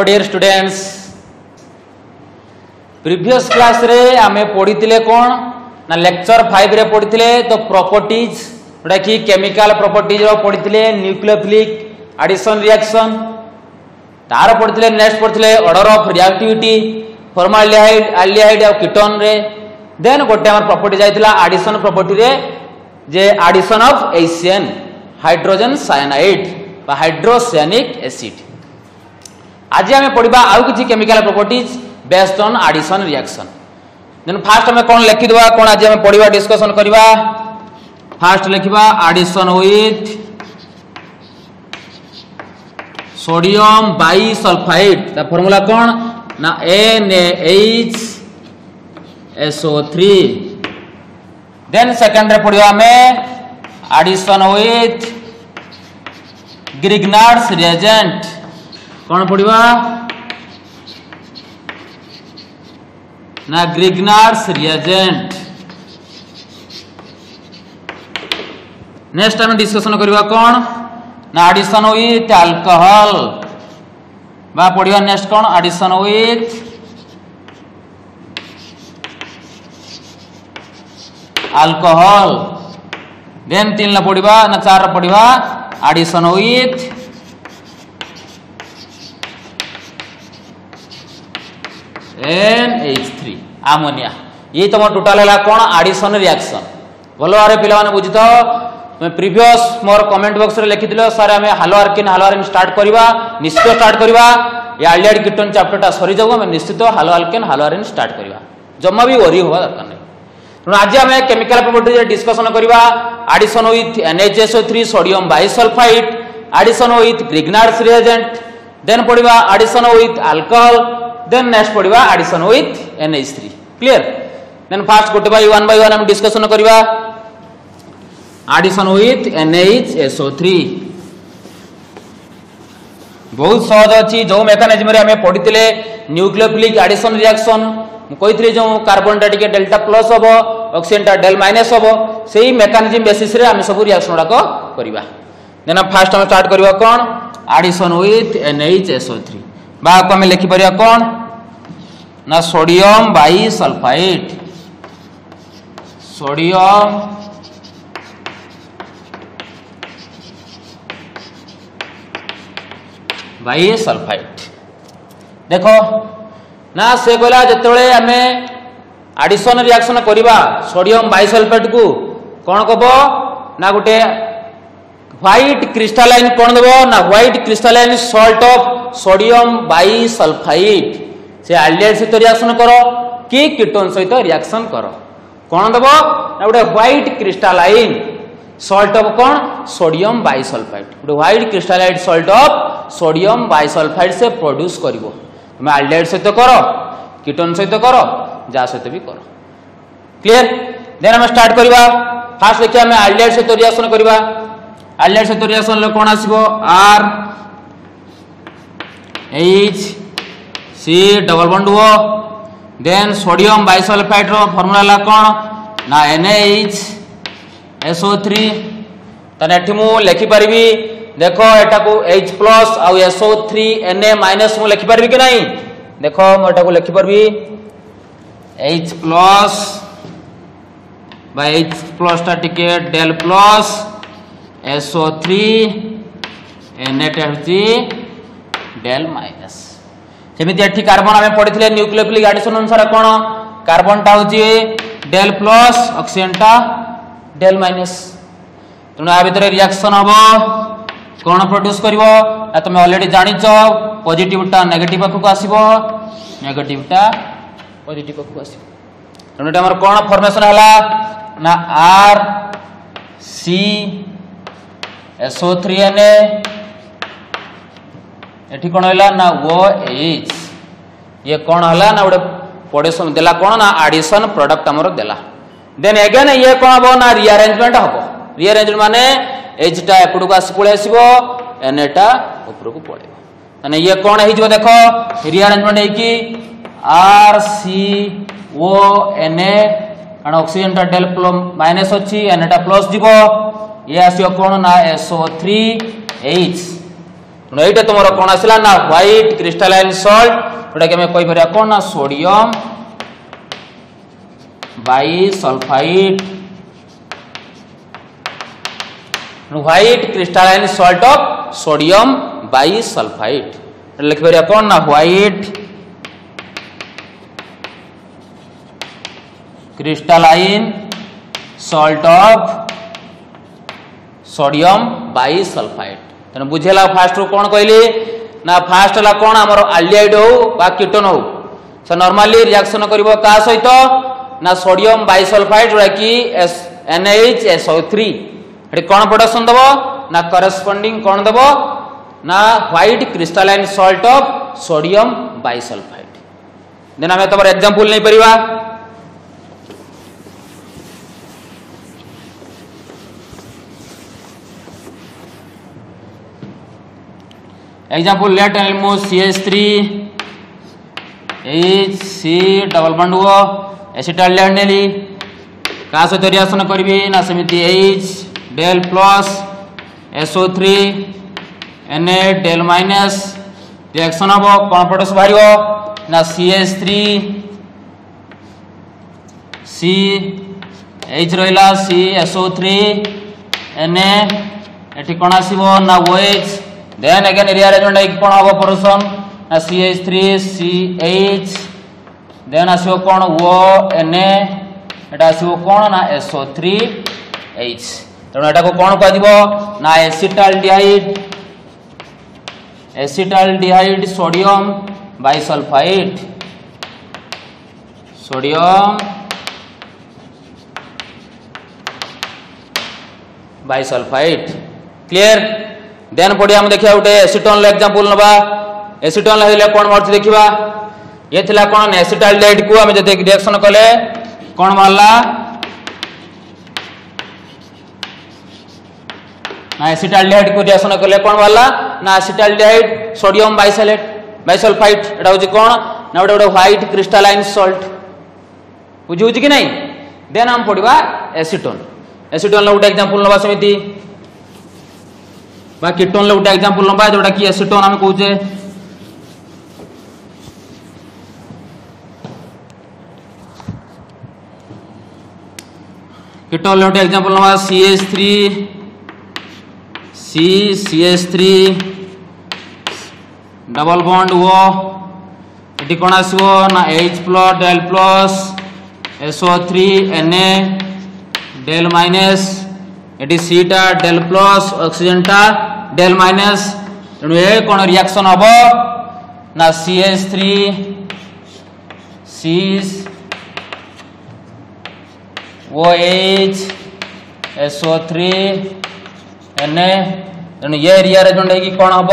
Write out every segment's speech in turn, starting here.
hello dear students previous class रे आमे पढ़ीतिले कोन ना लेक्चर 5 रे पढ़ीतिले तो प्रॉपर्टीज जोटा कि केमिकल प्रॉपर्टीज रो पढ़ीतिले न्यूक्लियोफिलिक एडिशन रिएक्शन तार पढ़ीतिले next पढ़ीतिले order of reactivity formaldehyde aldehyde और कीटोन रे देन गोटे हमर प्रॉपर्टी जाइतिला एडिशन प्रॉपर्टी रे जे addition of HCN hydrogen cyanide बा हाइड्रोसायनिक एसिड आज आम पढ़ा आउ कि chemical properties based on addition reaction then first हमें कौन लिखिदेवा, कौन आज आम पढ़ा डिस्कसन करवा फास्ट लिखा addition with sodium bisulphide ता कौन? ना N H SO three then second हमें एडिशन विथ ग्रिग्नार्ड्स रिएजेंट କ'ଣ ପଡ଼ିବା ନା ଗ୍ରିଗ୍ନାର୍ସ ରିଆଜେଣ୍ଟ ନେକ୍ସଟ ଆମେ ଡିସ୍କସନ୍ କରିବା କ'ଣ ନା ଆଡିସନ୍ ୱିଥ୍ ଆଲକୋହଲ ବା ପଢ଼ିବା ନେକ୍ସଟ କ'ଣ ଆଡିସନ୍ ୱିଥ୍ ଆଲକୋହଲ ଦେନ୍ ତିନିରେ ପଢ଼ିବା ନା ଚାରିରେ ପଢ଼ିବା ଆଡିସନ୍ ୱିଥ୍ NH3 ammonia ये तुम टोटाल है कौन एडिशन रिएक्शन भल भाव पे बुझी तुम प्रिवियस मोर कमेंट बॉक्स रे लिखि सर आम हालो आर्किन हालो आर्किन स्टार्ट करवा निश्चित स्टार्ट करवा ये आलियाड कीटन चैप्टरटा सरी जाऊ आम निश्चित हालो आल्केन हालो आर्किन स्टार्ट करवा जमा भी वरी हवा दरकार नहीं ତେଣୁ ଆଜି ଆମେ କେମିକାଲ ପ୍ରପର୍ଟିଜରେ ଡିସ୍କସନ କରିବା addition with NHSO three sodium bisulphide addition with Grignard's reagent then ପଢିବା addition with alcohol then next पढ़िबा addition with NH3 clear then first गोटे by one by one हम discussion करिबा addition with NHSO3 बहुत सहज अच्छी जो मेकानिजम पढ़ी न्यूक्लियोफिलिक एडिशन रिएक्शन কইলে যে কার্বনটা টিকি ডেল্টা প্লস হব অক্সিজেনটা ডেল মাইনাস হব সেই মেকানিজম বেসিসে আমি সব রিয়াকশন গুড়া করা দেন ফার্স্ট আমি স্টার্ট করা কণ addition with NH SO three three बाकी लिखिपर कौन না sodium by sulphite sodium by sulphite দেখ, না, সে কহিলা যেতবে আমি আডিশন রিয়াকশন করা সোডিয়াম বাই সালফাইট কু কণ কব না গোটে হোয়াইট ক্রিস্টালাইন কণ দেব না white crystalline salt of sodium bisulphite ସେ ଆଲଡିହାଇଡ୍ ସହିତ ରିଆକ୍ସନ କର କି କିଟୋନ ସହିତ ରିଆକ୍ସନ କର କ'ଣ ଦେବ ନା ଗୋଟେ ହ୍ୱାଇଟ୍ କ୍ରିଷ୍ଟାଲାଇନ୍ ସଲ୍ଟ ଅଫ୍ କ'ଣ ସୋଡିୟମ ବାଇସଲଫାଇଡ୍ ଗୋଟେ white crystallite salt of sodium bisulphide ସେ ପ୍ରଡ୍ୟୁସ୍ କରିବ তুমি আলডিহাইড সহিত কর কিটোন সহিত কর যা সহিত বি কর ক্লিয়ার দেন আমি স্টার্ট করিবা ফার্স্ট দেখিয়া আমি আলডিহাইড সহিত রিয়াকশন করিবা আলডিহাইড সহিত রিয়াকশন হলে কোন আসিব আর H C double bond O then sodium bisulphide র ফর্মুলা হলা কোন না NaH SO3 তাহলে এটি মু লেখি পারিবি দেখ এটাকু H প্লস আউ SO3 Na মাইনাস মু লেখি পারবি কি নাই দেখ মু এটাকু লেখি পারবি H প্লস বা H প্লস টা টিকে ডেল প্লস SO3 Na টা হচ্ছে ডেল মাইনাস সেমিতি এটি কার্বন আমি পড়িছিলে নিউক্লিওফিলিক এডিশন অনুসারে কোন কার্বনটা হচ্ছে ডেল প্লস অক্সিজেনটা ডেল মাইনাস তেমন য়া ভিতরে রিয়াকশন হব কোণ প্রড্ୟୁস করিব তুমি অলরেডি জানিছ পজিটিভটা নেগেটিভ পাখক আসিব নেগেটিভটা পজিটিভ পাখক আসিব তেমন এটা আমার কোণ ফর্মেশন হলা না R C SO three N A এটি কোণ হলা না ও ये कौन है ना गोटे पड़ोस देला कौन ना आडिशन प्रडक्ट आमर देला देन एगेन ये कौन हम ना रिआरेजमेंट हम रिआरेजमेंट मान एजटा एपटक आस पलि आसो एन एटा उपरक पल मैंने ये कौन हो देख रिआरेजमेंट होकि R C O N A कारण अक्सीजेनटा डेल माइनस अच्छी एन ପ୍ଲସ୍ ଯିବ ଇଏ ଆସିବ କଣ ନା ना एसओ थ्री एच ଏଇଟା ତୁମର କ'ଣ ଆସିଲା ନା ହ୍ୱାଇଟ୍ କ୍ରିଷ୍ଟାଲାଇନ୍ ସଲ୍ଟ ଯୋଉଟାକି ଆମେ କହିପାରିବା କ'ଣ ନା sodium bisulphide white crystalline salt of sodium bisulphide ଲେଖିପାରିବା କ'ଣ ନା white crystalline salt of sodium bisulphide ତେଣୁ ବୁଝିଲା ଫାଷ୍ଟରୁ କ'ଣ କହିଲି ନା ଫାଷ୍ଟ ହେଲା କ'ଣ ଆମର ଆଲଡିହାଇଡ୍ ହଉ ବା କିଟୋନ ହଉ ସେ ନର୍ମାଲି ରିଆକ୍ସନ କରିବ କାହା ସହିତ ନା ସୋଡ଼ିୟମ୍ ବାଇସଲଫାଇଡ୍ ଯୋଉଟାକି S N H S O three ଏଠି କ'ଣ ପ୍ରଡକ୍ସନ୍ ଦେବ ନା କରସ୍ପଣ୍ଡିଂ କ'ଣ ଦେବ ନା white crystalline salt of sodium bisulphide then ଆମେ ତମର ଏକ୍ଜାମ୍ପଲ୍ ନେଇପାରିବା example let N एलिमो C H three H C double bond acetaldehyde ने क्या सहित रियासन करी ना सेमती H del plus SO three N A del minus reaction हम कौन प्रडक्स बाहर ना C H three C H रहा C SO three N A कौन आसो ना O H Then again area arrangement like upon our person CH3, CH Then as you upon O, Na It as you upon SO3, H Then what do you do? Na acetaldehyde Acetaldehyde sodium bisulfite Sodium bisulfite Clear? Clear? Then পড়ি আমি দেখিবা গোটে এসিটন example নবা এসিটন হইলে কোন মারছি দেখিবা ইয়ে ଥିଲା কোন এসিটালডিহাইড কু আমি যদি রিঅ্যাকশন কলে কোন মারলা না এসিটালডিহাইড কু রিঅ্যাকশন কলে কোন মারলা না এসিটালডিহাইড সোডিয়াম বাইসালেট বাইসালফাইড এটা হচ্ছে কোন না ওটা ওটা হোয়াইট ক্রিস্টালাইন সল্ট বুঝি হচ্ছে কি নাই দেন আমি পড়িবা এসিটোন এসিটোন গোটে বা କିଟୋନର ଗୋଟେ ଏକ୍ଜାମ୍ପଲ୍ ନବା ଯୋଉଟା କି ଏସିଟୋନ୍ ଆମେ କହୁଛେ କିଟୋନର ଗୋଟେ ଏକ୍ଜାମ୍ପଲ୍ ନବା CH three C C H three double bond O ये कौन आसो ना H plus del plus SO three N A del minus it is theta del plus oxygen ta del minus ତେଣୁ ଏ କ'ଣ ରିଆକ୍ସନ୍ ହେବ ନା C S three C O H SO three N A ତେଣୁ ଏ ରିଆରେଜମେଣ୍ଟ ହେଇକି କ'ଣ ହେବ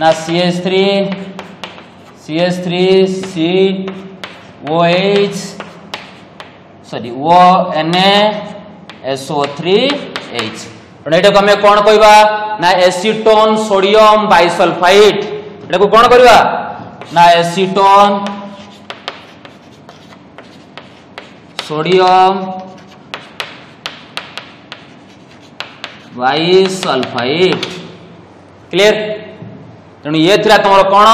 ନା C S three C S three C O H sorry O N A SO3 H ତେଣୁ ଏଟାକୁ ଆମେ କ'ଣ କହିବା ନା ଏସିଟୋନ୍ ସୋଡିୟମ ବାଇସଲଫାଇଟ୍ ଏଟାକୁ କ'ଣ କରିବା ନା ଏସିଟୋନ୍ ସୋଡିୟମ ବାଇସଲଫାଇଟ୍ କ୍ଲିୟର ତେଣୁ ଇଏ ଥିଲା ତୁମର କ'ଣ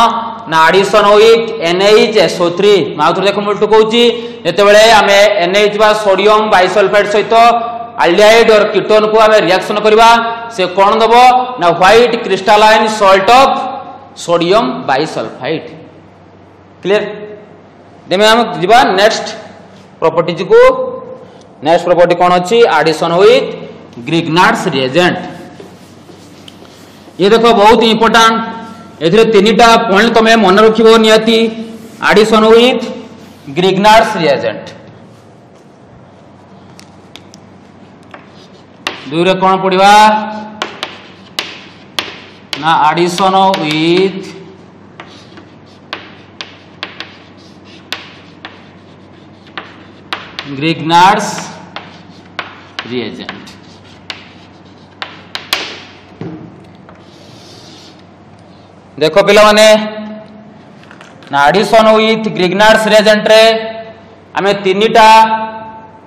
ନା addition with NH SO three ମୁଁ ଆଉଥରେ ଦେଖ ମୁଁ ଏଠୁ କହୁଛି ଯେତେବେଳେ ଆମେ ଏନ୍ଏଚ୍ ବା ସୋଡିୟମ ବାଇସଲଫାଇଟ୍ ସହିତ कीटोन को आमे रिएक्शन करबा से कोन दबो ना white crystalline salt of sodium bisulphide clear देमे हम जिबा नेक्स्ट प्रॉपर्टीज को नेक्स्ट प्रॉपर्टी कौन अच्छी एडिशन विथ ग्रिगनार्ड्स रिएजेंट ये देखो बहुत इंपोर्टेंट एथिरे तीनटा पॉइंट तमे मन रखिबो नियति एडिशन विथ ग्रिगनार्ड्स रिएजेंट ଦୁଇରେ କ'ଣ ପଡ଼ିବା ନା ଆଡ଼ିସନ୍ ୱିଥ୍ গ্রিগনার্স রিয়েজেন্ট দেখো পিলামানে আডিশন উইথ গ্রিগনার্স রিয়েজেন্টরে আমি তিনটা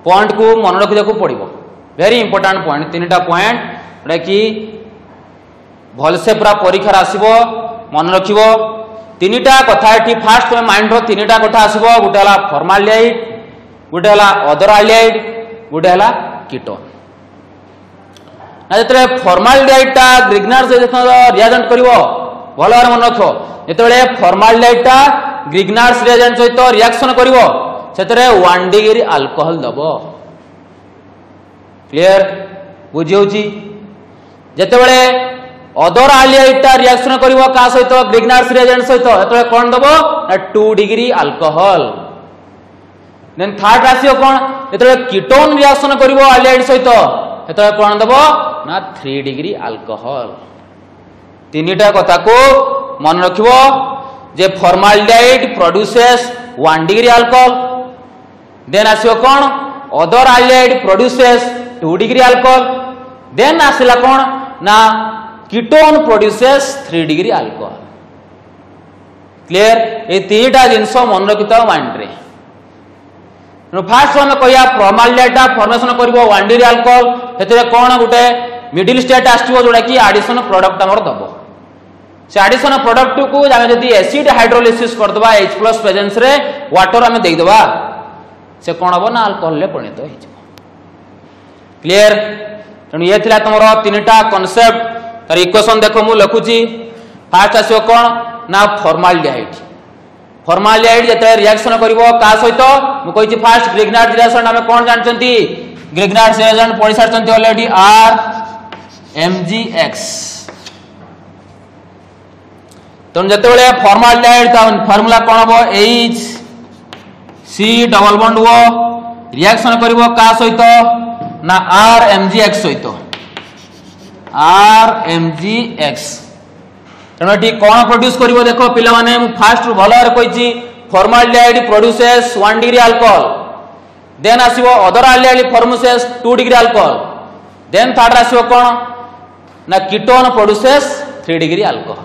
পয়েন্টকু মনে রখিদেখু পড়ব ପଡ଼ିବ ଭେରି ଇମ୍ପୋର୍ଟାଣ୍ଟ ପଏଣ୍ଟ ତିନିଟା ପଏଣ୍ଟ ଯେଉଁଟାକି ଭଲସେ ପୁରା ପରୀକ୍ଷାରେ ଆସିବ ମନେ ରଖିବ ତିନିଟା କଥା ଏଠି ଫାଷ୍ଟ ତୁମେ ମାଇଣ୍ଡର ତିନିଟା କଥା ଆସିବ ଗୋଟେ ହେଲା ଫର୍ମାଲିଆଇଡ୍ ଗୋଟେ ହେଲା ଅଦର ଆଲିଆଇଡ୍ ଗୋଟେ ହେଲା କିଟୋନ୍ ନା ଯେତେବେଳେ ଫର୍ମାଲିଆଇଡ୍ଟା ଗ୍ରିଗ୍ନାର ସହିତ ରିଆଜେଣ୍ଟ କରିବ ଭଲ ଭାବରେ ମନେ ରଖ ଯେତେବେଳେ ଫର୍ମାଲିଆଇଡ୍ଟା ଗ୍ରିଗ୍ନାର୍ସ ରିଆଜେଣ୍ଟ ସହିତ ରିଆକ୍ସନ କରିବ ସେଥିରେ ୱାନ୍ ଡିଗ୍ରୀ ଆଲକୋହଲ ଦବ କ୍ଲିୟର ବୁଝି ହେଉଛି ଯେତେବେଳେ ଅଦର ଆଲିଆଇଡ୍ଟା ରିଆକ୍ସନ କରିବ କାହା ସହିତ ଗ୍ରିଗ୍ନାର୍ସ ରିଆଜେଣ୍ଟ ସହିତ ସେତେବେଳେ କ'ଣ ଦବ ନା two degree alcohol then third ଆସିବ କ'ଣ ଯେତେବେଳେ କିଟୋନ୍ ରିଆକ୍ସନ କରିବ ଆଲିଆଇଡ୍ ସହିତ ସେତେବେଳେ କ'ଣ ଦବ ନା ଥ୍ରୀ ଡିଗ୍ରୀ ଆଲକୋହଲ ତିନିଟା କଥାକୁ ମନେ ରଖିବ ଯେ formaldehyde produces one degree alcohol then ଆସିବ କ'ଣ other aldehyde produces 2 degree alcohol then asila kon na ketone produces 3 degree alcohol clear ए तीनटा जिनस मन रखिथ वाण्डे फास्ट वन कह प्रमालियाटा फर्मेसन कर वाण्डी आलकोहल से कौन गोटे मिडिल स्टेट आसो जोटा कि आडिशन प्रडक्ट आम दब से आडिशन प्रडक्ट को आम जब एसीड हाइड्रोलिसीस करदे एच प्लस प्रेजेन्स वाटर आम देदेवा से कौन हम ना आलकोहल परिणत हो क्लियर तेणु ये था तुम तीन कनसेप्ट तार इक्वेसन देख मुझे लिखुची फास्ट आस कौन ना फर्माल्डिहाइड फर्माल्डिहाइड जिते रिएक्शन कर सहित मुझे फास्ट ग्रिग्नार्ड रिएक्शन आम कौन जानते ग्रिग्नार्ड रिएक्शन पढ़ी सारी already R M G X तेणु जिते फर्माल्डिहाइड फर्मूला कौन हम H C double bond O reaction कर सहित না আর এম জি এক্স হইত। আর এম জি এক্স তেমন এটি কোণ প্রড্যুস করব মানে পিলামানে ফার্স্ট ভালো ভাবে কইছি formaldehyde produces 1 degree alcohol then আসব other aldehyde ফর্মুসেস 2 degree alcohol then third আসব কোণ না কিটোন প্রড্যুসেস 3 ডিগ্রি অ্যালকোহল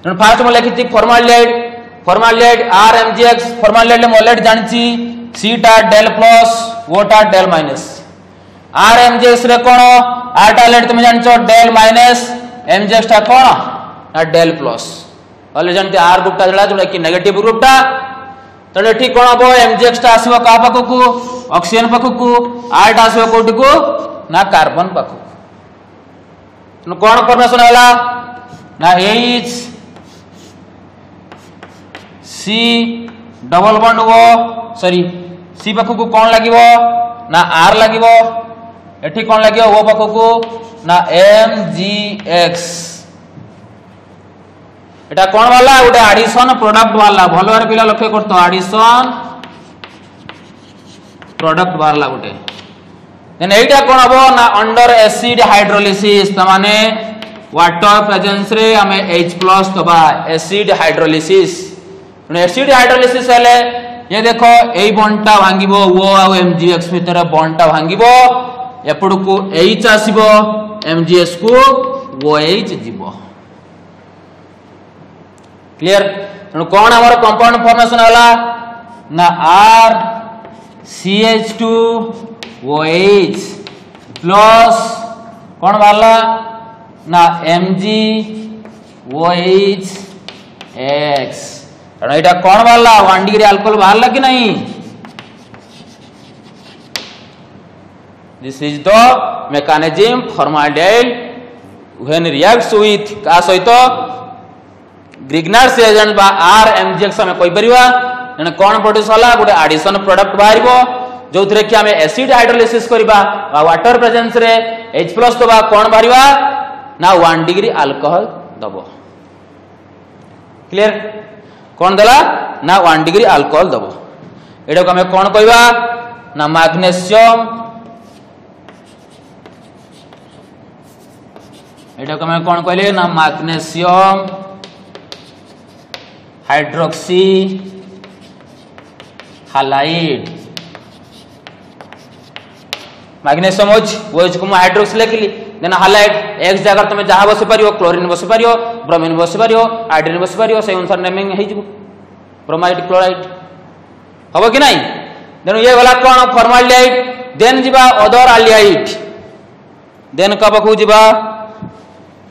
তেমন ফার্স্ট মই লিখিছি formaldehyde formaldehyde R M G X formaldehyde মই অলরেডি জানিছি সিটা ডেল প্লস ওটা del minus R M G रे कौन आर टा तुम जान डेल माइनस एम जे एक्सटा कौन ना डेल प्लस अल जानते आर ग्रुप टा जोड़ा जोड़ा कि नेगेटिव ग्रुप टा तो ये कौन हम एम जे एक्सटा आसो क्या पाखक अक्सीजेन पाखक आर टा आसो कौट को ना कार्बन पाखक तेणु कौन फर्मेसन है ना H C double bond O sorry C पाखक कौन लगे ना आर लगे ଏଠି କ'ଣ ଲାଗିବ ଓ ପାଖକୁ ନା ଏମ୍ ଜି ଏକ୍ସ এটা কোন বালা গোটে আডিশন প্রোডক্ট বালা ভালো ভাবে পিলা লক্ষ্য করতো আডিশন প্রোডক্ট বাহারা গোটে দেন এইটা কোন হবো না অন্ডর এসিড হাইড্রোলিসিস তার মানে ওয়াটার প্রেজেন্স রে আমি H+ দবা এসিড হাইড্রোলিসিস মানে এসিড হাইড্রোলিসিস হলে ये देखो এই বন্ডটা ভাঙ্গিব ও আর এমজিএক্স ভিতরে বন্ডটা ভাঙ্গিব এইচ আসিব এমজিএস কু ও এইচ ଯିବ ক্লিয়ার তেমন কোন আমার কম্পাউন্ড ফর্মেশন হলা না R CH two O H plus কোন বাহারা না এমজি ও এইচ এক্স কারণ এটা কোন বাহারা ওয়ান ডিগ্রি আলকোহল বাহারা কি নাই this is the mechanism formaldehyde when reacts with କା ସହିତ ଗ୍ରିଗ୍ନାର୍ସ ଏଜେଣ୍ଟ ବା ଆର୍ ଏମ୍ଜିଏକ୍ସ ଆମେ କହିପାରିବା ତେଣୁ କ'ଣ ପ୍ରଡ୍ୟୁସ୍ ହେଲା ଗୋଟେ ଆଡିସନ ପ୍ରଡକ୍ଟ ବାହାରିବ ଯୋଉଥିରେ କି ଆମେ ଏସିଡ୍ ହାଇଡ୍ରୋଲିସିସ୍ କରିବା ବା ୱାଟର ପ୍ରେଜେନ୍ସରେ ଏଚ୍ ପ୍ଲସ୍ ଦେବା କ'ଣ ବାହାରିବା ନା ୱାନ୍ ଡିଗ୍ରୀ ଆଲକୋହଲ ଦବ କ୍ଲିୟର କ'ଣ ଦେଲା ନା ୱାନ୍ ଡିଗ୍ରୀ ଆଲକୋହଲ ଦବ ଏଇଟାକୁ ଆମେ କ'ଣ କହିବା ନା ମାଗ୍ନେସିୟମ यहाँ कौन कह मैग्नेशियम हाइड्रोक्सी हालाइड मैग्नेशियम ओज ओज को हाइड्रोक्स लिखिली देन हालाइड एक्स जगह तुम जहाँ बस पार क्लोरीन बस पार ब्रमिन बस पार आइड्रीन बस पार से अनुसार नेमिंग ब्रोमाइड क्लोराइड हम कि ना तेणु ये गला कौन फर्माल देन जी अदर आलियाइट देन कब को जी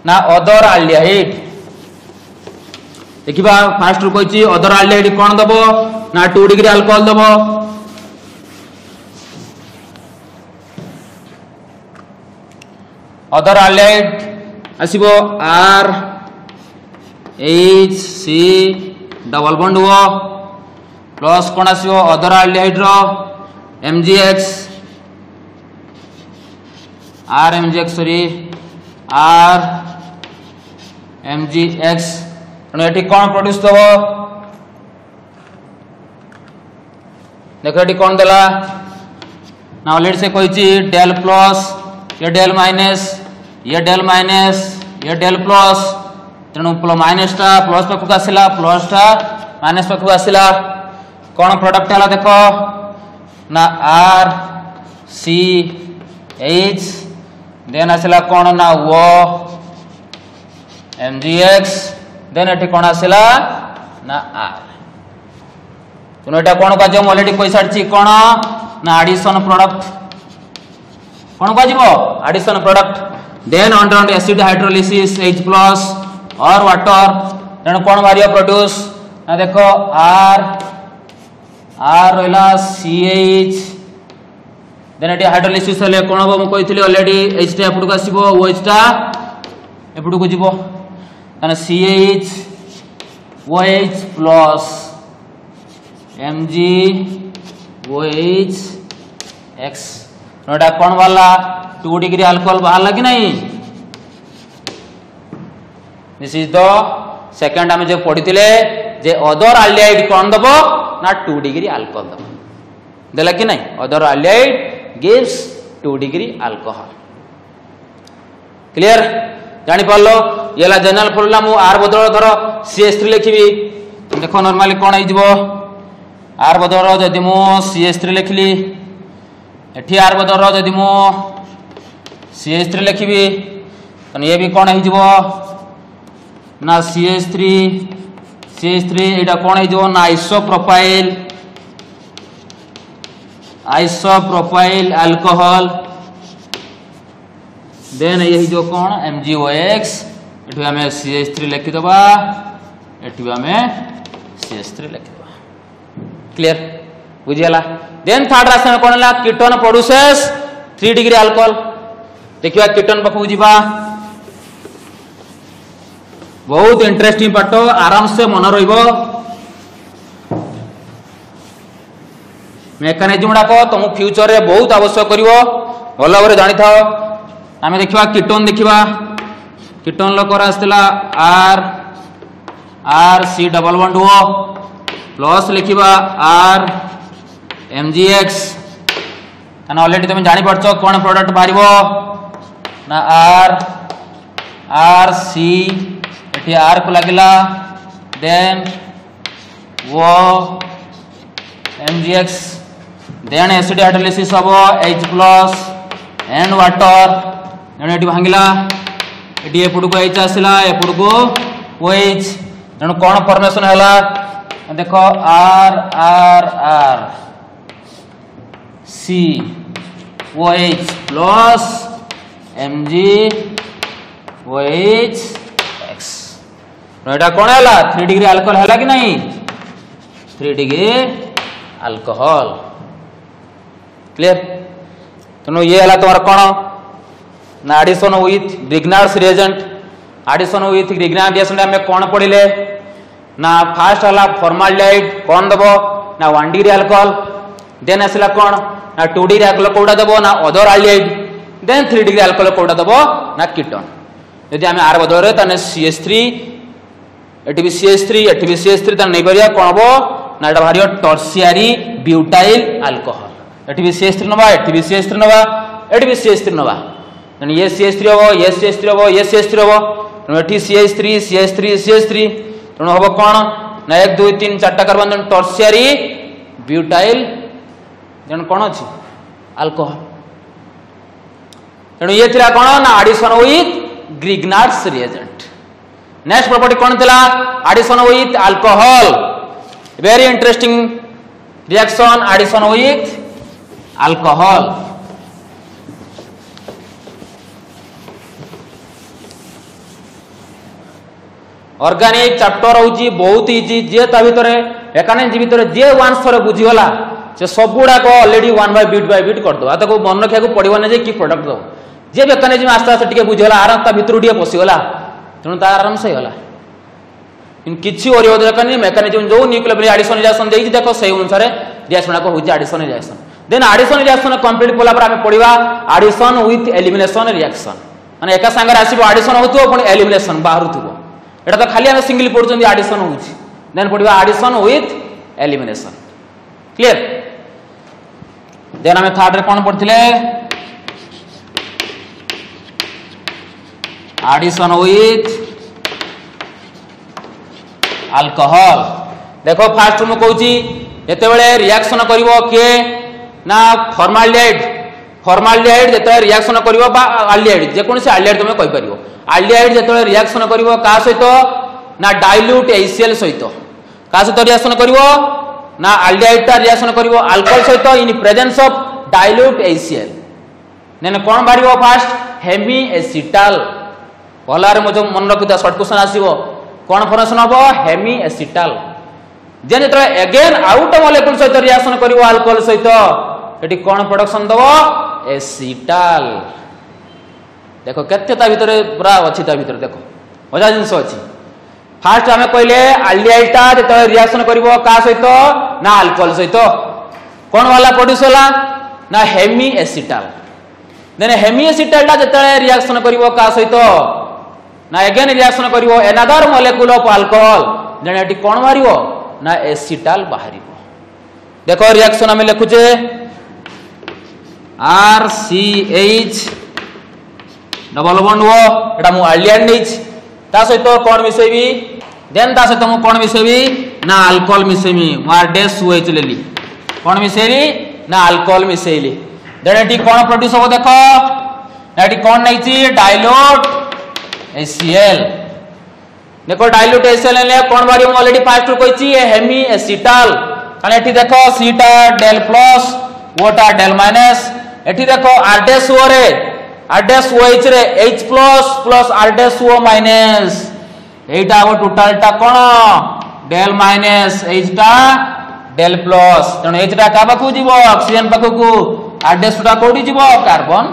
ନା ଅଦର ଆଲଡିହାଇଡ୍ ଦେଖିବା ଫାଷ୍ଟରୁ କହିଛି ଅଦର ଆଲଡିହାଇଡ୍ କ'ଣ ଦବ ନା ଟୁ ଡିଗ୍ରୀ ଆଲକୋହଲ ଦବ ଅଦର ଆଲଡିହାଇଡ୍ ଆସିବ R H C double bond O plus কোণ আসব other aldehyde MgX R MgX sorry R mgx ତେଣୁ ଏଠି କ'ଣ ପ୍ରଡ୍ୟୁସ୍ ଦେବ ଦେଖ ଏଠି କ'ଣ ଦେଲା ନା ଅଲରେଡ଼ି ସେ କହିଛି ଡେଲ୍ ପ୍ଲସ୍ ଇଏ ଡେଲ୍ ମାଇନସ୍ ଇଏ ଡେଲ୍ ମାଇନସ୍ ଇଏ ଡେଲ୍ ପ୍ଲସ୍ ତେଣୁ ମାଇନସ୍ଟା ପ୍ଲସ୍ ପାଖକୁ ଆସିଲା ପ୍ଲସ୍ଟା ମାଇନସ୍ ପାଖକୁ ଆସିଲା କ'ଣ ପ୍ରଡ଼କ୍ଟ ହେଲା ଦେଖ ନା ଆର୍ ସି ଏଚ୍ ଦେନ୍ ଆସିଲା କ'ଣ ନା ଓ mgx then এটি কোন আসিলা না r ତେଣୁ ଏଇଟା କ'ଣ କୁହାଯିବ ମୁଁ ଅଲରେଡ଼ି କହିସାରିଛି କ'ଣ ନା ଆଡ଼ିସନ୍ ପ୍ରଡ଼କ୍ଟ କ'ଣ କୁହାଯିବ addition product then under ଅଣ୍ଡ acid hydrolysis H plus or water ତେଣୁ କ'ଣ ବାହାରିବ ପ୍ରଡ୍ୟୁସ୍ ନା ଦେଖ ଆର୍ ଆର୍ ରହିଲା ସି ଏଚ୍ ଦେନ୍ ଏଠି ହାଇଡ୍ରୋଲିସିସ୍ ହେଲେ କ'ଣ ହେବ ମୁଁ କହିଥିଲି ଅଲରେଡ଼ି ଏଚ୍ଟା ଏପଟକୁ ଆସିବ ଓ ଏଚ୍ଟା ଏପଟକୁ ଯିବ কারণ CH OH plus MG OH X এটা কোন বাহারা টু ডিগ্রি অ্যালকোহল বাহারা কি নাই দিস ইজ দ সেকেন্ড আমি যে পড়িলে যে অদর আলিয়াইড কোন দেব না টু ডিগ্রি অ্যালকোহল দেব দেলা কি নাই other aldehyde gives two degree alcohol clear ଜାଣିପାରିଲ ଏଲା ଜେନେରାଲ ପଡ଼ିଲା ମୁଁ ଆର୍ ବଦଳରେ ଧର ସି ଏସ୍ ଥ୍ରୀ ଲେଖିବି ଦେଖ ନର୍ମାଲି କ'ଣ ହେଇଯିବ ଆର୍ ବଦଳରେ ଯଦି ମୁଁ ସି ଏସ୍ ଥ୍ରୀ ଲେଖିଲି ଏଠି ଆର୍ ବଦଳରେ ଯଦି ମୁଁ ସି ଏସ୍ ଥ୍ରୀ ଲେଖିବି ତେଣୁ ଇଏ ବି କ'ଣ ହେଇଯିବ ନା C S three C S three ଏଇଟା କ'ଣ ହେଇଯିବ ନା iso profile iso profile alcohol then यही जो कौन? एम जी ओ एक्स एट भी आम सी एच थ्री लिखीद क्लीयर बुझीगला देन थर्ड रासायन कौन है ketone produces three degree alcohol देखा कीटन पाक बहुत इंटरेस्टिंग पार्ट आराम से मन रही मेकानिजम गुडाक तुम फ्यूचर में बहुत आवश्यक कर भल भाव जाणी था आम देखा कीटोन देखा कीटोन कराला आर आर, सी, डबल वन, डुओ। प्लस लिखा आर, एम जी एक्स। मैंने अलरेडी तुम जापार कौन प्रडक्ट बाहर ना आर आर, सी ये आर को लगला। देन, वो, M G X. Then acid hydrolysis हम एच प्लस एंड वाटर तेनाली भांगा ये को एच आसला एपटू ओच तेणु कौन फर्मेसन है देख, R R R. C O H plus M G O H X. रहा कौन है थ्री डिग्री आलकोहल है कि नहीं थ्री डिग्री आल्कोहल क्लियर? तो तेनालीराम कौन কি নাই থ্রি ডিগ্রি আলকোহল ক্লিয়ার তেমন ইয়ে হল তোমার কোণ না addition with Grignard's reagent addition with Grignard reagent আমি কোণ পড়িলে না ফার্স্ট হল ফর্মালডিহাইড কোণ দেব না ওয়ান ডিগ্রি আলকোহল দেন আসলা কোণ না টু ডিগ্রি আলকোহল কোটা দেব না other aldehyde then three degree alcohol কোটা দেব না কিটন যদি আমি আর বদଳରେ তাহলে সিএস থ্রি এটি বি সিএস থ্রি এটি বি সিএস থ্রি তাহলে নেইপারিবা কোণ হব না এটা বাহারিব টর্সিয়ারি বিউটাইল আলকোহল এটি বি সিএস থ্রি নেবা এটি বি সিএস থ্রি ତେଣୁ ଏ ସି ଏସ୍ ଥ୍ରୀ ହେବ ଏ ସି ଏସ୍ ଥ୍ରୀ ହେବ ଏ ସି ଏସ୍ ଥ୍ରୀ ହେବ ତେଣୁ ଏଠି C S three C S three C S three ତେଣୁ ହେବ କ'ଣ ନା ଏକ ଦୁଇ ତିନି ଚାରିଟା କାର୍ବନ୍ ତେଣୁ ଟର୍ସିଆରି ବ୍ୟୁଟାଇଲ୍ ତେଣୁ କ'ଣ ଅଛି ଆଲକୋହଲ ତେଣୁ ଇଏ ଥିଲା କ'ଣ ନା addition with Grignard's reagent next property କ'ଣ ଥିଲା addition with alcohol very interesting reaction addition with alcohol organic chapter হচ্ছে বহুত ইজি যে তা ভিতরে মেকানিক্স ভিতরে যে ওয়ান্স থরে বুঝিগলা, সে সবগুড়াক already one by bit by bit করদেব। আর তাকে মনে রাখা পড়ব না যে কি প্রডক্ট দেব। যে মেকানিজম আস্তে আস্তে টিকে বুঝিগলা, আরাম তা ভিতর টিকে পশিগলা তেমন তা আরামসে হয়েগলা কিন্তু কিছু ওরি দরকার কারণে মেকানিজম যে নিউক্লিয়ার আডিশন রিয়াকশন দিয়েছি দেখো সেই অনুসারে রিয়াকশনগুলো হচ্ছে addition reaction then addition reaction complete কলাপরে আমি পড়া আডিশন উইথ এলিমিনেশন রিয়াকশন মানে একা সাংরে আসব আডিশন হোক পুঁ এলিমিনেশন থাকবে এটা তো খালি আমি সিঙ্গল পড়ছি আডিশন হচ্ছে। দেন পড়বে addition with elimination clear then আমি থার্ড কোন পড়লে আডিশন উইথ আলকোহল দেখো ফার্স্ট মু কৌছি যেতবে রিয়াকশন করব কে না ফর্মালডিহাইড ফর্মালডিহাইড যেতবে রিয়াকশন করিব বা আলডিহাইড যেকোনসি আলডিহাইড তুমি কই পারিব আলডিহাইড যেতবে রিয়াকশন করিব কা সহিত না ডাইলুট HCl সহিত কা সহিত রিয়াকশন করিব না আলডিহাইডটা রিয়াকশন করিব আলকোহল সহিত in presence of dilute HCl নেন কোন বাড়িব ফার্স্ট হেমি এসিটাল কলার মু মনে রাখিদা শর্ট কোশ্চেন আসিব কোন ফর্মেশন হব হেমি এসিটাল যে যেত এগেন আউট মলেকুল সহিত রিয়াকশন করিব আলকোহল সহিত এটি কোন প্রোডকশন দেব এসিটাল দেখো, কেতে তা ভিতরে? পুরা অছি তা ভিতরে, দেখো। মজা জিনিস অছি। ফার্স্ট আমি কইলে আলডিহাইডটা যেতবে রিয়াকশন করিব, কা সহিত না আলকোহল সহিত কোন বালা প্রোডিউস হলা না হেমি এসিটাল দেন হেমি এসিটালটা যেতবে রিয়াকশন করিব কা সহিত না এগেন রিয়াকশন করিব another molecule of alcohol then এটি কোন বাহারিব না এসিটাল বাহারিব দেখো রিয়াকশন আমি লিখুছে R C H double bond O এটা মু আলিয়ান নেইছি তা সহিত কোন মিশাইবি দেন তা সহিত মু কোন মিশাইবি না আলকোহল মিশাইবি মু আর ডেস ওএইচ লেলি কোন মিশাইলি না আলকোহল মিশাইলি দেন এটি কোন প্রোডিউস হব দেখো এটি কোন নেইছি ডাইলুট HCl দেখো ডাইলুট HCl নেলে কোন বারি মু অলরেডি ফার্স্ট রু কইছি এ হেমি এসিটাল কারণ এটি দেখো সিটা ডেল প্লাস ওটা ডেল মাইনাস এটি দেখো আর ড্যাশ ও রে। আর ড্যাশ ও এইচ রে। H plus plus R dash O minus এইটা আমার টোটালটা কোন? ডেল মাইনাস এইচটা ডেল প্লস তেমন এইচটা কা পাখু যাব অক্সিজেন পাখকু আর ড্যাশটা কোটি যাব কার্বন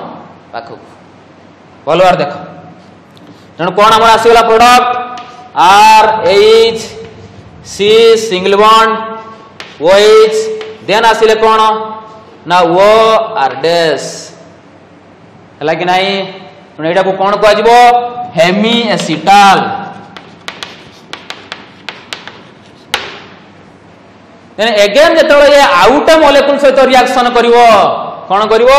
পাখকু ভালোবার দেখো তেমন কোন আমার আসিগলা product R H C single bond O H then আসিলে কোন ना वो आर डैश है कि नाई ତେଣୁ ଏଇଟାକୁ କ'ଣ କୁହାଯିବ ହେମି ଏସିଟାଲ ଏଗେନ୍ ଯେତେବେଳେ ଏ ଆଉ ଗୋଟେ ମଲେକୁଲ ସହିତ ରିଆକ୍ସନ କରିବ କ'ଣ କରିବ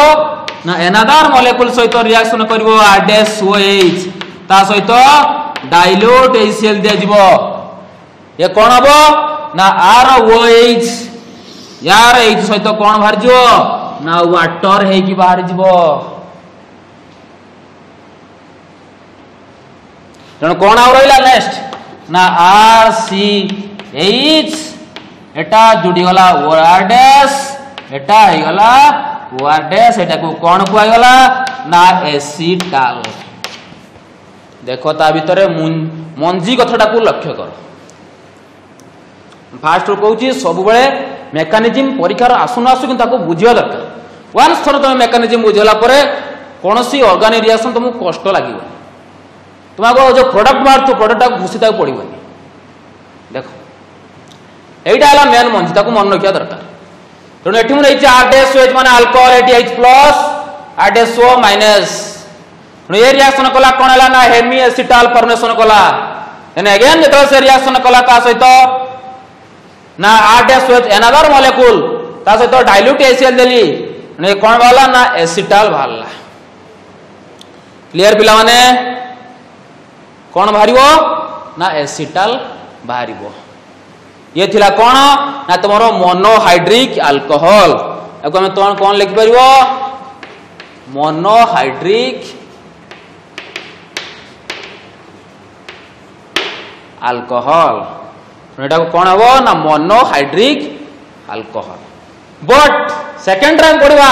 ନା ଏନାଦାର ମଲେକୁଲ ସହିତ ରିଆକ୍ସନ କରିବ ଆଡେସ୍ ଓଏଚ୍ ତା ସହିତ ଡାଇଲୋଟ ଏସିଏଲ୍ ଦିଆଯିବ ଏ କ'ଣ ହବ ନା ଆର ଓଏଚ୍ ୟାର ଏଇଥି ସହିତ କ'ଣ ବାହାରିଯିବ ନା ୱାଟର ହେଇକି ବାହାରିଯିବ ତେଣୁ କ'ଣ ଆଉ ରହିଲା ନେକ୍ସଟ ନା ଆର ସି ଏଚ୍ ଏଟା ଯୋଡ଼ିଗଲା ୱାର୍ଡେସ୍ ଏଟା ହେଇଗଲା ୱାର୍ଡେସ୍ ଏଟାକୁ କ'ଣ କୁହାଗଲା ନା ଏସିଟାଲ ଦେଖ ତା ଭିତରେ ମଞ୍ଜି କଥାଟାକୁ ଲକ୍ଷ୍ୟ କର ଫାଷ୍ଟରୁ କହୁଛି ସବୁବେଳେ ମେକାନିଜିମ୍ ପରୀକ୍ଷାର ଆସୁନ ଆସୁ କିନ୍ତୁ ତାକୁ ବୁଝିବା ଦରକାର ୱାନ୍ସ ଥର ତମେ ମେକାନିଜିମ୍ ବୁଝିଗଲା ପରେ କୌଣସି ଅର୍ଗାନିକ ରିଆକ୍ସନ୍ ତୁମକୁ କଷ୍ଟ ଲାଗିବନି ତୁମକୁ ଯେଉଁ ପ୍ରଡ଼କ୍ଟ ବାହାରୁଥିବ ପ୍ରଡ଼କ୍ଟଟାକୁ ଘୁଷିବାକୁ ପଡ଼ିବନି ଦେଖ ଏଇଟା ହେଲା ମେନ୍ ମଞ୍ଜି ତାକୁ ମନେ ରଖିବା ଦରକାର ତେଣୁ ଏଠି ମୁଁ ନେଇଛି ଆର୍ ଡେସ୍ ଏଚ୍ ମାନେ ଆଲକୋହଲ ଏଠି ହେଇଛି ପ୍ଲସ୍ ଆର୍ ଡେସ୍ ଓ ମାଇନସ୍ ତେଣୁ ଏ ରିଆକ୍ସନ୍ କଲା କ'ଣ ହେଲା ନା ହେମି ଏସିଟାଲ୍ ଫର୍ମେସନ୍ କଲା ଦେନ୍ ଆଗେନ୍ ଯେତେବେଳେ ସେ ରିଆକ୍ସନ୍ କଲା ତା ସହିତ ना R dash with another molecule ताचो तो डायल्यूट एसीएल दिली आणि कोण व्हावला ना एसिटल व्हावला क्लिअर पिलाମାନେ কোণ বাহারিব না এসিটাল বাহারিব ইয়ে থিলা কোণ না তোমার মনোহাইড্রিক আলকোহল। একু আমি তোমার কোণ লিখিপারিব মনোহাইড্রিক আলকোহল। ଏଇଟାକୁ କ'ଣ ହେବ ନା ମୋନୋହାଇଡ୍ରିକ୍ ଆଲକୋହଲ ବଟ୍ ସେକେଣ୍ଡ ଆମେ ପଢ଼ିବା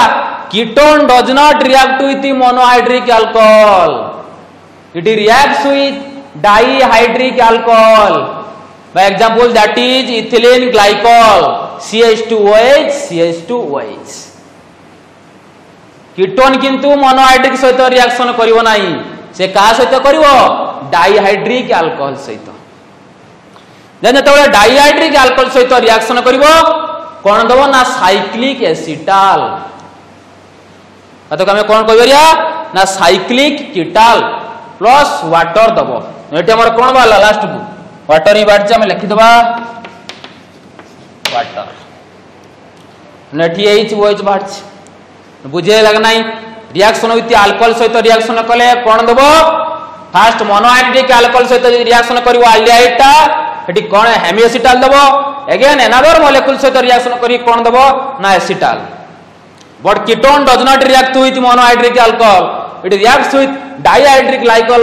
ketone does not react with monohydric alcohol it react with dihydric alcohol by example that is ethylene glycol CH2OH CH2OH ketone किंतु मोनोहाइड्रिक सहित रिएक्शन କରିବ नाही से का सहित କରିବ डाइहाइड्रिक अल्कोहल सहित দেন যেতবে ডাইহাইড্রিক আলকোহল সহিত রিয়াকশন করিব কোন দেব না সাইক্লিক এসিটাল তাকে আমি কোন কইবরিয়া না সাইক্লিক কিটাল প্লস ওয়াটার দেব এটি আমার কোন বালা লাস্ট কু ওয়াটার হি বাড়ছে আমি লিখিদেবা ওয়াটার এটি এইচ ওএইচ বাড়ছে বুঝে লাগ নাই রিয়াকশন উইথ আলকোহল সহিত রিয়াকশন কলে কোন দেব ফার্স্ট মনোহাইড্রিক আলকোহল সহিত যদি রিয়াকশন করিব আলডিহাইডটা এটি কোন হেমিএসিটাল দেব? এগেন এনাদর মলেকুল সহ রিয়াকশন করি, কোন দেব? না acetal but ketone does not react with monohydric alcohol it reacts with dihydric glycol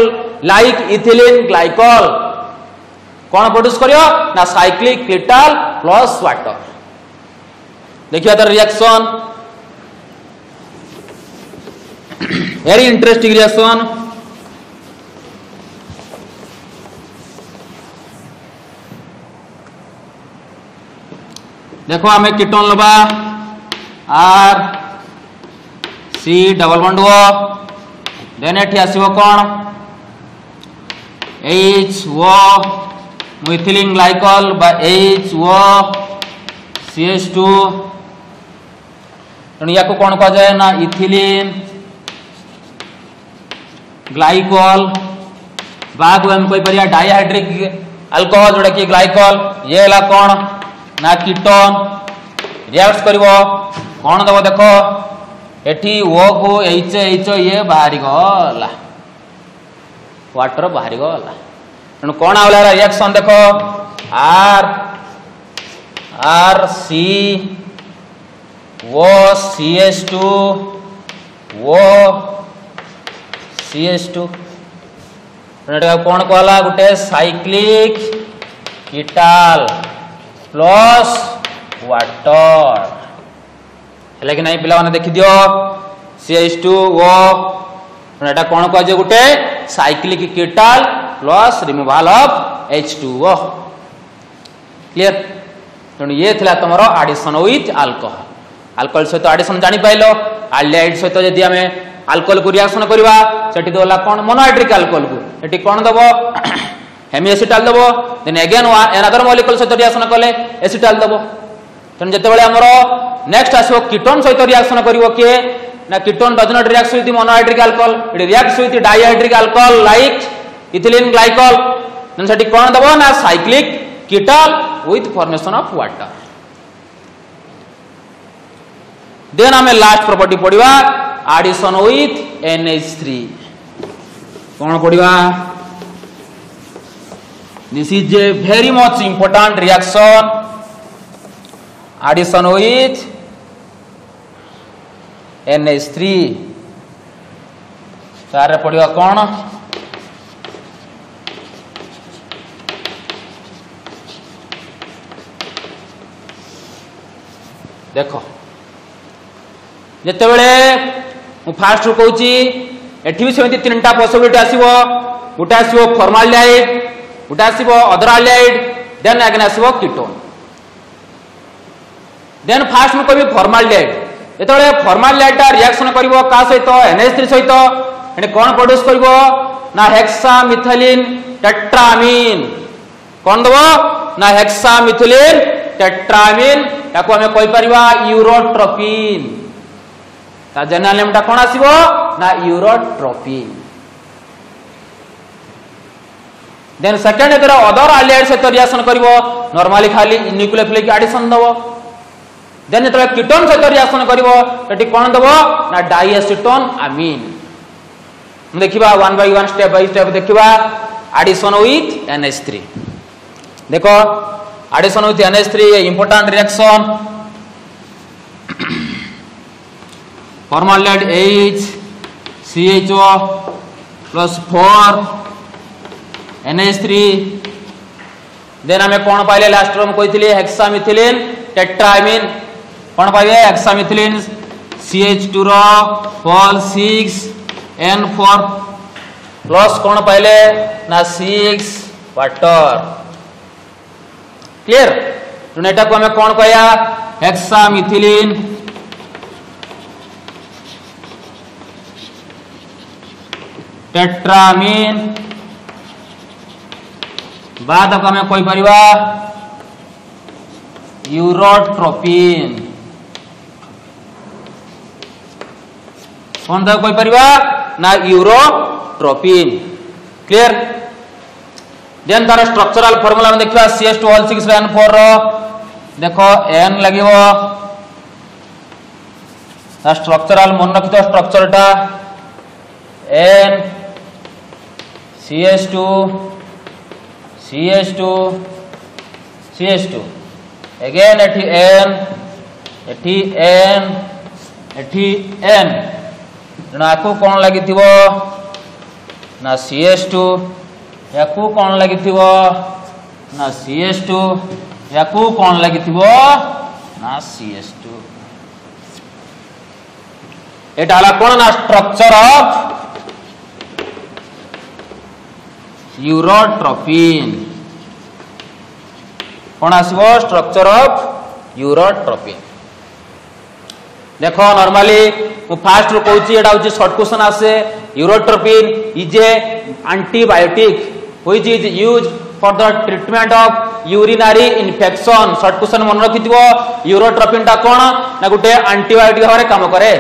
like ethylene glycol কোন প্রড্যুস করিও? না সাইক্লিক ক্রিটাল প্লাস ওয়াটার দেখিবা তার রিয়াকশন ভেরি ইন্টারেস্টিং রিয়াকশন देखो आम कीटोन लबा R, C, double bond O then एठी आसीबो कौन एच ओ मिथिलिन ग्लाइकॉल बा एच ओ CH2 तेणु या कौन कह जाए ना? इथिलीन। ग्लाइकोल। बाग आम कहीपर डाइहाइड्रिक आल्कोहल जोटा कि ग्लाइकोल। ये है कौन ନା କିଟୋନ ରିଆକ୍ଟ କରିବ କ'ଣ ଦେବ ଦେଖ ଏଠି ଓ କୁ ଏଚ ଏଚ ଇଏ ବାହାରିଗଲା ୱାଟର ବାହାରିଗଲା ତେଣୁ କ'ଣ ଆଉଲା ରିଆକ୍ସନ ଦେଖ R R C O C S two O C S two ଏଟା କ'ଣ କୁହାଗଲା ଗୋଟେ ସାଇକ୍ଲିକ କିଟାଲ ପ୍ଲସ୍ ୱାଟର ହେଲା କି ନାହିଁ ପିଲାମାନେ ଦେଖିଦିଅ ସି ଏଚ୍ ଟୁ ଓ ଏଟା କ'ଣ କୁହାଯାଏ ଗୋଟେ cyclic ketal plus removal of H two O clear ତେଣୁ ଇଏ ଥିଲା ତୁମର ଆଡିସନ ୱିଥ୍ ଆଲକୋହଲ ଆଲକୋହଲ ସହିତ ଆଡିସନ ଜାଣିପାରିଲ ଆଲଡିହାଇଡ୍ ସହିତ ଯଦି ଆମେ ଆଲକୋହଲକୁ ରିଆକ୍ସନ କରିବା ସେଠି ଦେଲା କ'ଣ ମୋନୋହାଇଡ୍ରିକ୍ ଆଲକୋହଲକୁ ଏଠି କ'ଣ ଦେବ ହେମିଏସିଟାଲ ଦେବ ଦେନ୍ ଏଗେନ୍ ଏନାଦର ମଲିକୁଲ ସହିତ ରିଆକ୍ସନ କଲେ ଏସିଟାଲ ଦେବ ତେଣୁ ଯେତେବେଳେ ଆମର ନେକ୍ସଟ ଆସିବ କିଟୋନ୍ ସହିତ ରିଆକ୍ସନ କରିବ କିଏ ନା ketone does not react with monohydric alcohol it react with dihydric alcohol like ethylene glycol then ସେଠି କ'ଣ ଦେବ ନା cyclic ketal with formation of water then ଆମେ ଲାଷ୍ଟ ପ୍ରପର୍ଟି ପଢିବା ଆଡିସନ ୱିଥ୍ NH3 କ'ଣ ପଢିବା This is a very much important reaction. Addition with NH3. तार पड़िया कौन देख जिते बड़े फास्ट कहूँ एटी भी सेमती तीन टा पसबिलिटी आसो गोटे आसो फर्माल डाइट ଗୋଟେ ଆସିବ ଅଦରାଲଡାଇଡ୍ ଦେନ୍ ଆଗେନ୍ ଆସିବ କିଟୋନ୍ ଦେନ୍ ଫାଷ୍ଟ ମୁଁ କହିବି ଫର୍ମାଲଡାଇଡ୍ ଯେତେବେଳେ ଫର୍ମାଲଡାଇଡ୍ଟା ରିଆକ୍ସନ କରିବ କାହା ସହିତ ଏନ୍ଏଚ୍ ଥ୍ରୀ ସହିତ ଏଠି କ'ଣ ପ୍ରଡ୍ୟୁସ୍ କରିବ ନା ହେକ୍ସା ମିଥାଲିନ୍ ଟେଟ୍ରାମିନ୍ କ'ଣ ଦେବ ନା ହେକ୍ସା ମିଥିଲିନ୍ ଟେଟ୍ରାମିନ୍ ତାକୁ ଆମେ କହିପାରିବା ୟୁରୋଟ୍ରପିନ୍ ତା ଜେନେରାଲ ନେମଟା କ'ଣ ଆସିବ ନା ୟୁରୋଟ୍ରପିନ୍ ଦେନ୍ ସେକେଣ୍ଡ ଏଥିରେ ଅଦର ଆଲିଆଇଡ୍ ସହିତ ରିଆକ୍ସନ କରିବ ନର୍ମାଲି ଖାଲି ନ୍ୟୁକ୍ଲିଓଫିଲିକ୍ ଆଡିସନ ଦେବ ଦେନ୍ ଯେତେବେଳେ କିଟୋନ୍ ସହିତ ରିଆକ୍ସନ କରିବ ସେଠି କ'ଣ ଦେବ ନା ଡାଇଏସିଟୋନ୍ ଆମିନ୍ ଦେଖିବା one by one step by step ଦେଖିବା addition with N H three three addition with NH3 a important reaction formaldehyde H CHO plus 4 NH3 then आम कौन पाइले लास्ट में कही हेक्सामिथिलीन टेट्राइमिन कौन पाइबे हेक्सामिथिलीन CH2 रो फॉल 6 N4 प्लस कौन पाइले ना सिक्स वाटर क्लियर तेणु यहाँ आम कौन कह हेक्सामिथिलीन टेट्रामिन ବା ତାକୁ ଆମେ କହିପାରିବା ୟୁରୋଟ୍ରୋପିନ୍ କ'ଣ ତାକୁ କହିପାରିବା ନା ୟୁରୋଟ୍ରୋପିନ୍ କ୍ଲିୟର ଦେନ୍ ତାର ଷ୍ଟ୍ରକ୍ଚରାଲ ଫର୍ମୁଲା ଆମେ ଦେଖିବା C S two all six N four ର ଦେଖ ଏନ୍ ଲାଗିବ ତା ଷ୍ଟ୍ରକ୍ଚରାଲ ମନେ ରଖିଥିବ ଷ୍ଟ୍ରକ୍ଚରଟା N C S two CH2, CH2. Again, at N, at N, at N. ना को कौन लगी थी वो? ना CH2. या को कौन लगी थी वो? ना CH2. या को कौन लगी थी वो? ना CH2. ये डाला कौन ना structure of ୟୁରୋଟ୍ରଫିନ୍ କ'ଣ ଆସିବ? ଷ୍ଟ୍ରକ୍ଚର ଅଫ୍ ୟୁରୋଟ୍ରଫିନ୍ ଦେଖ ନର୍ମାଲି ମୁଁ ଫାଷ୍ଟରୁ କହୁଛି, ଏଇଟା ହେଉଛି ସର୍ଟ କ୍ୱେଶ୍ଚନ୍ ଆସେ। Urotropine is a antibiotic which is use for the treatment of urinary infection short question মনে রাখিথিব ইউরোট্রপিনটা কোন না গোটে আন্টিবায়োটিক ভাবে কাম করে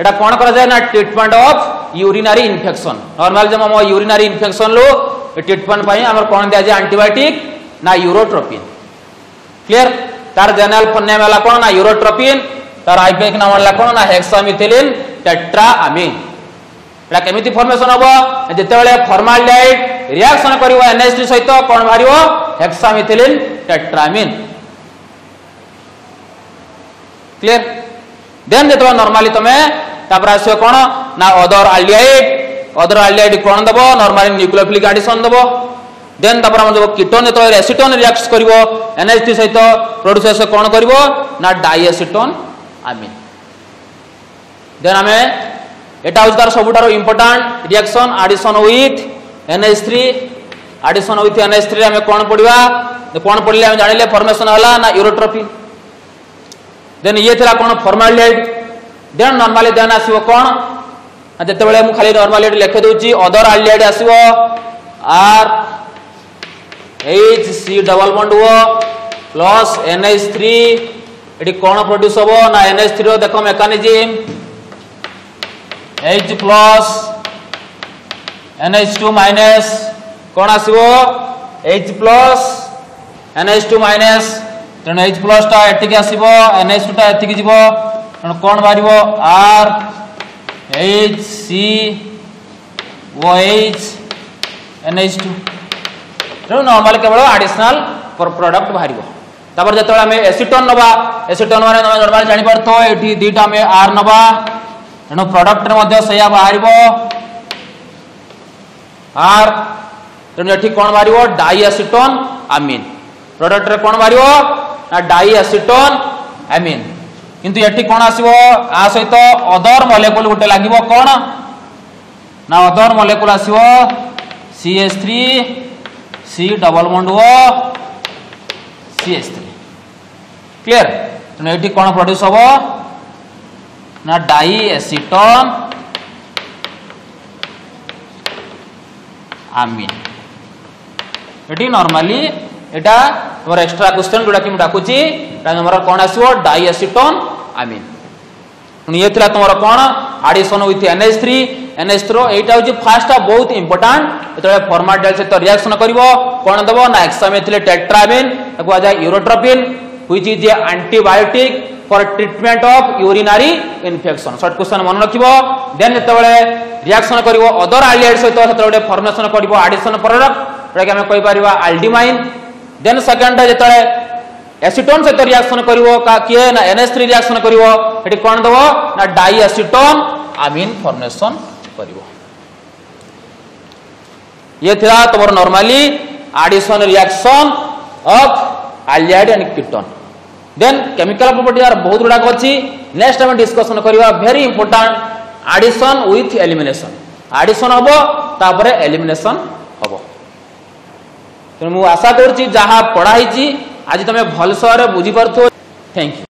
এটা কোন করা যায় না treatment of urinary infection normal যে মো ইউরিনারি ইনফেকশন লো ट्रिटमेंट आम कौन दि जाए आंटीबायोटिक ना यूरोट्रोपिन क्लियर तार जेनेल फोनेम है कौन ना यूरोट्रोपिन तार आईपीएक नाम है कौन ना हेक्सामिथिलिन टेट्रामिन कमी फर्मेसन हम जिते फर्माल्ड रिएक्शन कर एनएसडी सहित कौन बाहर हेक्सामिथिलिन टेट्रामिन क्लीयर देन जो नर्माली तुम्हें आस कौन ना अदर आल्डिहाइड অদর আলডিহাইড কোন দেব? নরমালি নিউক্লিওফিলিক আডিশন দেব। দেন তারপরে আমরা দেব কিটোন যেতবে এসিটোন রিয়াক্ট করিব। এনএইচ2 সহিত প্রোডিউস আসে কোন করিব? না ডাইএসিটোন আমিন দেন আমি এটা হচ্ছে তার সবুঠার important reaction addition with NH three addition with NH three আমি কোণ পড়া কোণ পড়লে আমি জাঁলে ফর্মেশন হল না ইউরোট্রপিন দেন ইয়ে লা কোণ ফর্মালডিহাইড দেন নর্মালি দেন আসব কোণ যেতবে মু খালি নর্মালি এটি লেখি দেছি অদর আলডিহাইড আসব R H C double bond O plus NH three এটি কোণ প্রড্ୟୁস হব না এনএইচ থ্রি দেখ mechanism H plus NH2 minus কোণ আসব H plus NH2 minus তেণু H plus টা এটিকি আসব NH2 টা এটিকি যাব তেণু কোণ বাহারিব R H C OH NH2 ତେଣୁ ନର୍ମାଲ କେବଳ ଆଡିସନାଲ ପ୍ରଡକ୍ଟ ବାହାରିବ ତାପରେ ଯେତେବେଳେ ଆମେ ଏସିଟନ୍ ନବା ଏସିଟନ୍ ମାନେ ତମେ ନର୍ମାଲ ଜାଣିପାରୁଥିବ ଏଠି ଦୁଇଟା ଆମେ ଆର୍ ନବା ତେଣୁ ପ୍ରଡକ୍ଟରେ ମଧ୍ୟ ସେଇଆ ବାହାରିବ ଆର୍ ତେଣୁ ଏଠି କ'ଣ ବାହାରିବ ଡାଇ ଆସିଟନ୍ ଆମିନ୍ ପ୍ରଡକ୍ଟରେ କ'ଣ ବାହାରିବ ନା ଡାଇ ଆସିଟନ୍ ଆମିନ୍ କିନ୍ତୁ ଏଠି କ'ଣ ଆସିବ ଆ ସହିତ ଅଦର ମଲେକୁଲ ଗୋଟେ ଲାଗିବ କ'ଣ ନା ଅଦର ମଲେକୁଲ ଆସିବ C S three C double bond O C S three clear ତେଣୁ ଏଠି କ'ଣ ପ୍ରଡ୍ୟୁସ୍ ହେବ ନା ଡାଇ ଏସିଟନ୍ ଆମିନ୍ ଏଠି ନର୍ମାଲି ଏଇଟା ତୁମର ଏକ୍ସଟ୍ରା କ୍ୱେଶ୍ଚନ ଯୋଉଟାକି ମୁଁ ଡାକୁଛି ତୁମର କ'ଣ ଆସିବ ଡାଇଆସିଟନ୍ ଆମିନ୍ ଇଏ ଥିଲା ତୁମର କ'ଣ addition with NS three NS three ଏଇଟା ହେଉଛି ଫାର୍ଷ୍ଟ ବହୁତ ଇମ୍ପୋର୍ଟାଣ୍ଟ ଯେତେବେଳେ ଫର୍ମାଲ ସହିତ ରିଆକ୍ସନ୍ କରିବ କ'ଣ ଦେବ ନା ଏକ୍ସାମ୍ ଥିଲେ ଟେଟ୍ରାମିନ୍ ତାକୁ କୁହାଯାଏ urotropine which is a antibiotic for treatment of urinary infection short question ମନେ ରଖିବ ଦେନ୍ ଯେତେବେଳେ ରିଆକ୍ସନ୍ କରିବ ଅଦର ଆଲିଆଇଡ୍ ସହିତ ସେତେବେଳେ ଫର୍ମେସନ୍ କରିବ ଆଡ଼ିସନ୍ ପ୍ରଡକ୍ଟ ଯେଉଁଟାକି ଆମେ କହିପାରିବା ଆଲଡିମାଇନ୍ ଦେନ୍ ସେକେଣ୍ଡରେ ଯେତେବେଳେ ଏସିଟୋନ୍ ସହିତ ରିଆକ୍ସନ୍ କରିବ କିଏ ନା ଏନ୍ଏସ୍ ଥ୍ରୀ ରିଆକ୍ସନ୍ କରିବ ସେଠି କ'ଣ ଦେବ ନା ଡାଇ ଏସିଟୋନ୍ ଆମିନ୍ ଫର୍ମେସନ୍ କରିବ ଇଏ ଥିଲା ତୁମର normally addition reaction of aldehyde and ketone then chemical property ଆର ବହୁତ ଗୁଡ଼ାକ ଅଛି ନେକ୍ସଟ ଆମେ ଡିସ୍କସନ୍ କରିବା very important addition with elimination addition ହେବ ତାପରେ ଏଲିମିନେସନ୍ ତେଣୁ ମୁଁ ଆଶା କରୁଛି ଯାହା ପଢ଼ା ହେଇଛି ଆଜି ତମେ ଭଲ ସହରେ ବୁଝିପାରୁଥିବ ଥ୍ୟାଙ୍କ ୟୁ